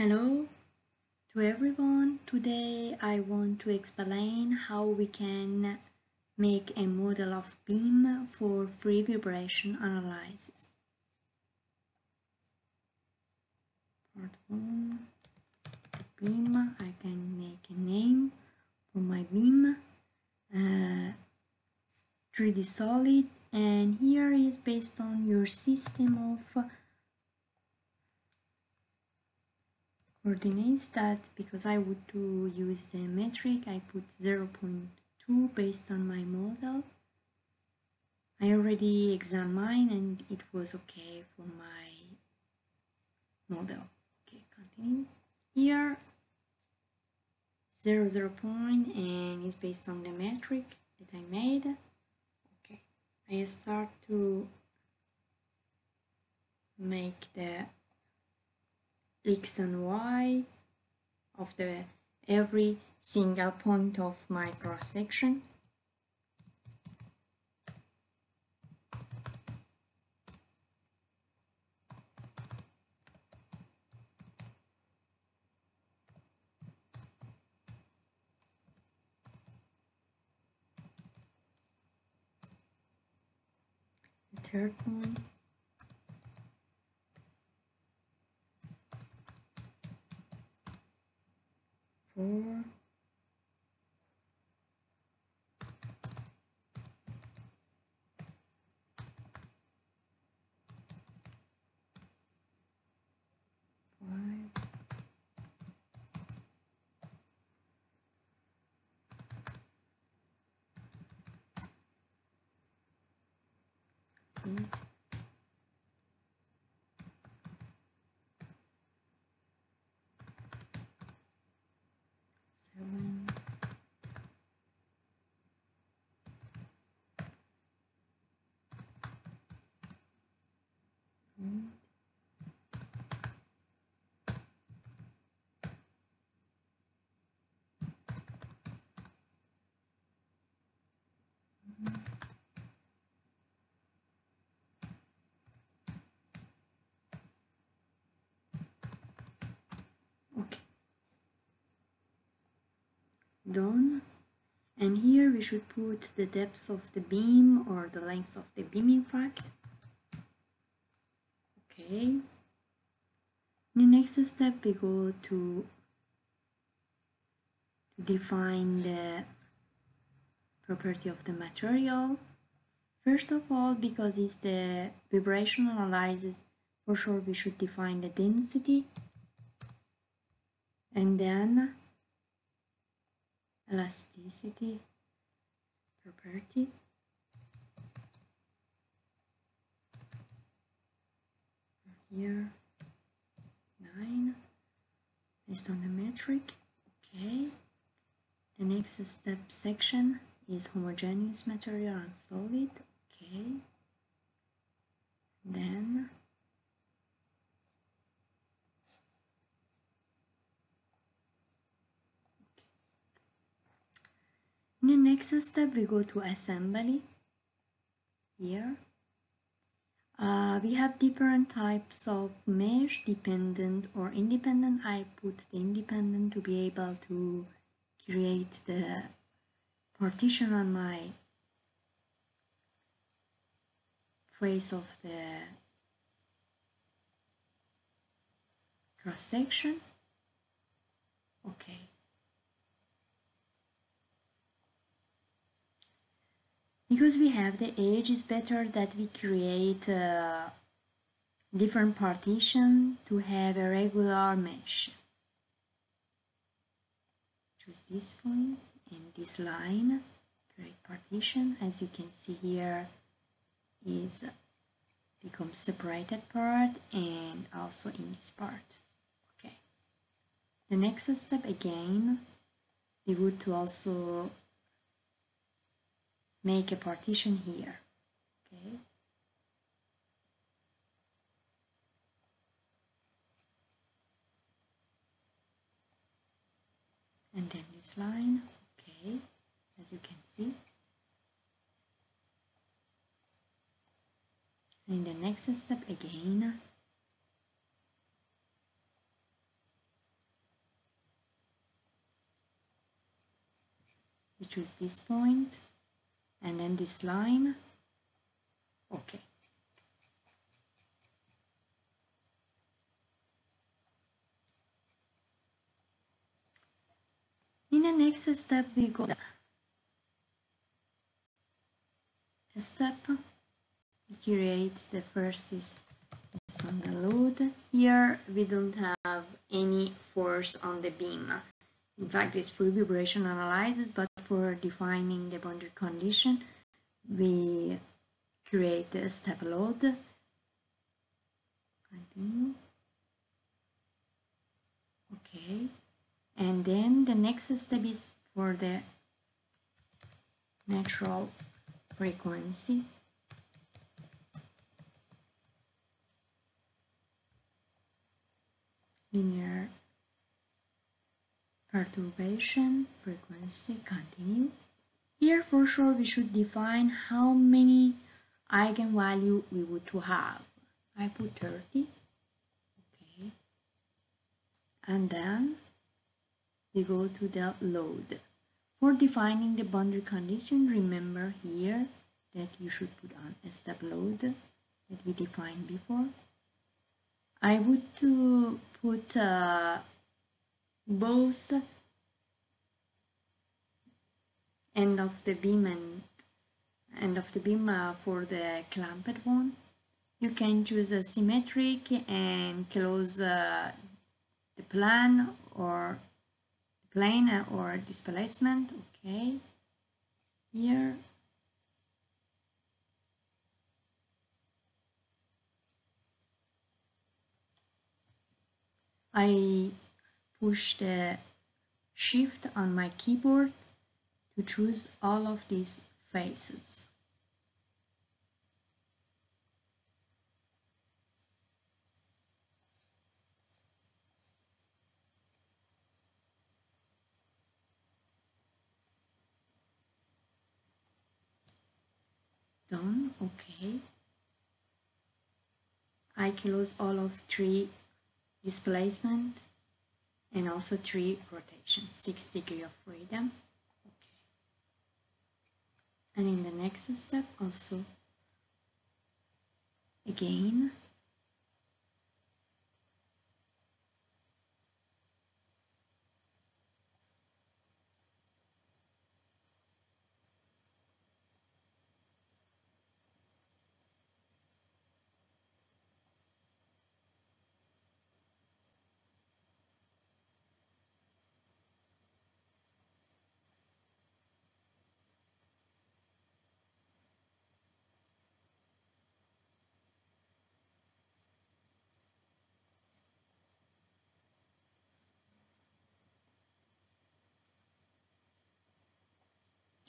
Hello to everyone. Today I want to explain how we can make a model of beam for free vibration analysis. Part 1 beam, I can make a name for my beam, uh, 3D solid and here is based on your system of coordinates that because I would to use the metric I put 0.2 based on my model. I already examined and it was okay for my model. Okay continue. Here 0 0 point and it's based on the metric that I made. Okay I start to make the x and y of the every single point of my cross section third one done. And here we should put the depth of the beam or the length of the beam in fact. Okay. The next step we go to, to define the property of the material. First of all because it's the vibration analysis for sure we should define the density. And then elasticity property. Here 9 based on the metric okay. The next step section is homogeneous material and solid okay. Then In the next step, we go to assembly. Here, uh, we have different types of mesh, dependent or independent. I put the independent to be able to create the partition on my face of the cross section. Okay. Because we have the edge it's better that we create a different partition to have a regular mesh. Choose this point and this line. Create partition. As you can see here is becomes separated part and also in this part. Okay. The next step again we would to also make a partition here okay? And then this line okay as you can see. In the next step again we choose this point and then this line. Okay. In the next step we go a step we create the first is is on the load. Here we don't have any force on the beam. In fact it's free vibration analysis but for defining the boundary condition we create a step load. Okay. And then the next step is for the natural frequency. Linear perturbation frequency continue. Here for sure we should define how many eigenvalue we would to have. I put 30 okay. And then we go to the load. For defining the boundary condition remember here that you should put on a step load that we defined before. I would to put uh, both end of the beam and end of the beam for the clamped one. You can choose a symmetric and close uh, the plan or plane or displacement. Okay, here I push the shift on my keyboard to choose all of these faces. Done, okay. I close all of three displacement and also three rotations, six degree of freedom. Okay. And in the next step also again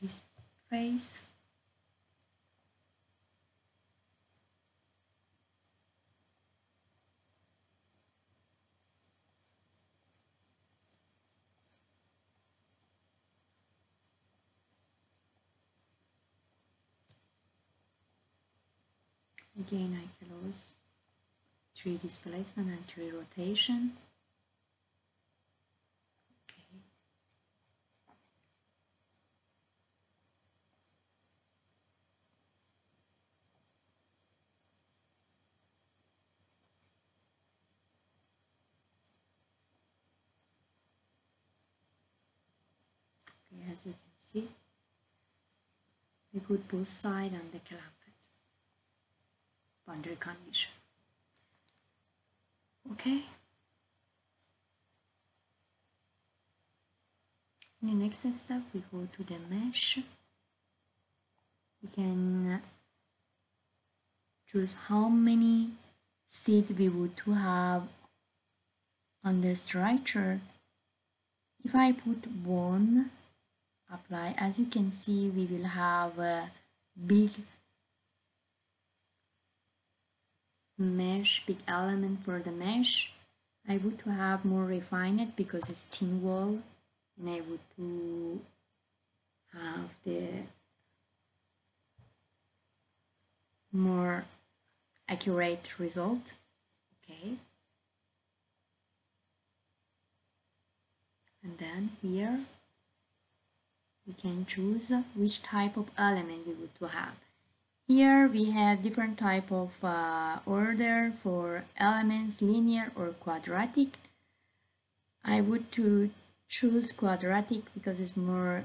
this face. Again I close three displacement and three rotation as you can see we put both sides on the clamped boundary condition. Okay? In the next step we go to the mesh. We can choose how many seed we would to have on the structure. If I put one apply. As you can see we will have a big mesh big element for the mesh. I would to have more refined because it's thin wall and I would to have the more accurate result. Okay. And then here we can choose which type of element we want to have. Here we have different type of uh, order for elements linear or quadratic. I would to choose quadratic because it's more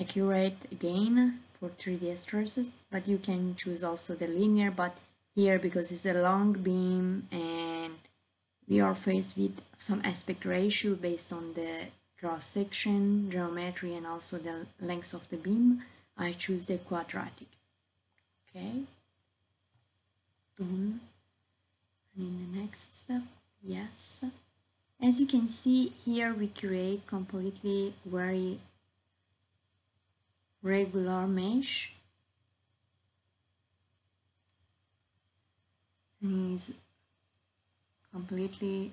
accurate again for 3D stresses but you can choose also the linear but here because it's a long beam and we are faced with some aspect ratio based on the cross section geometry and also the length of the beam I choose the quadratic. Okay. Done and in the next step yes. As you can see here we create completely very regular mesh. And is completely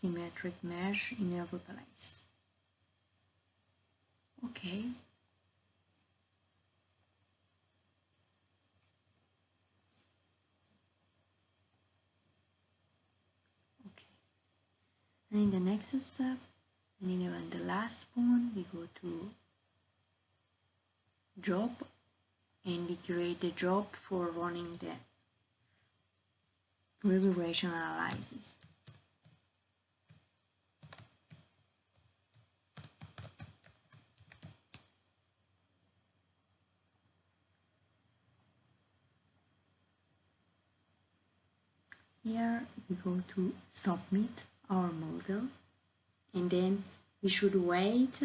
symmetric mesh in every place okay. Okay. And in the next step and even the last one we go to job and we create a job for running the regression analysis. Here we go to submit our model and then we should wait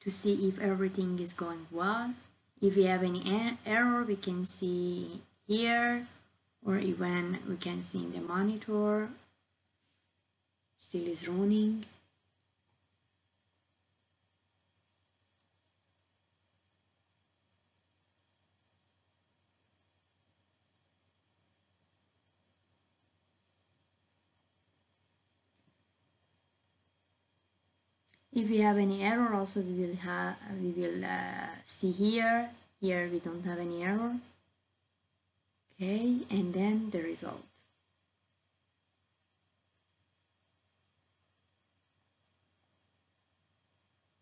to see if everything is going well. If we have any er-, error, we can see here or even we can see in the monitor still is running. If we have any error also we will have we will uh, see here. Here we don't have any error. Okay, and then the result.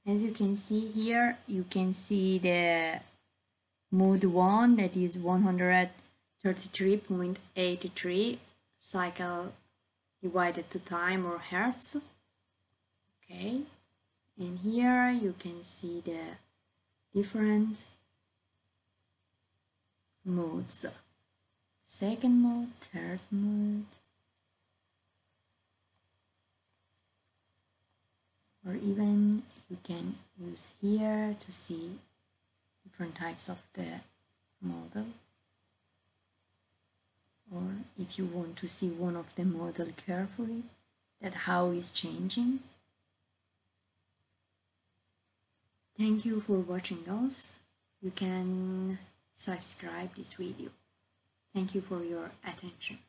As you can see here, you can see the mode 1 that is 133.83 cycle divided to time or hertz. Okay, and here you can see the different modes. Second mode third mode or even you can use here to see different types of the model. Or if you want to see one of the model carefully that how is changing Thank you for watching us. You can subscribe this video. Thank you for your attention.